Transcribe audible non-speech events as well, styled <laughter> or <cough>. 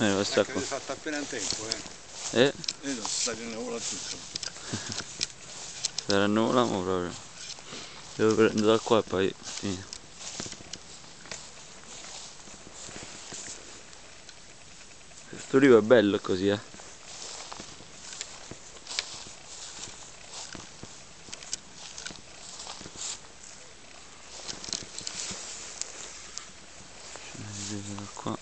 Eh, lo sta qua. fatta appena in tempo, eh. Eh? eh Vedo, sta di nuovo tutto. <laughs> Sarà nulla, ma proprio. Devo prendere da qua e poi finire. Questo rivo è bello così, eh. da qua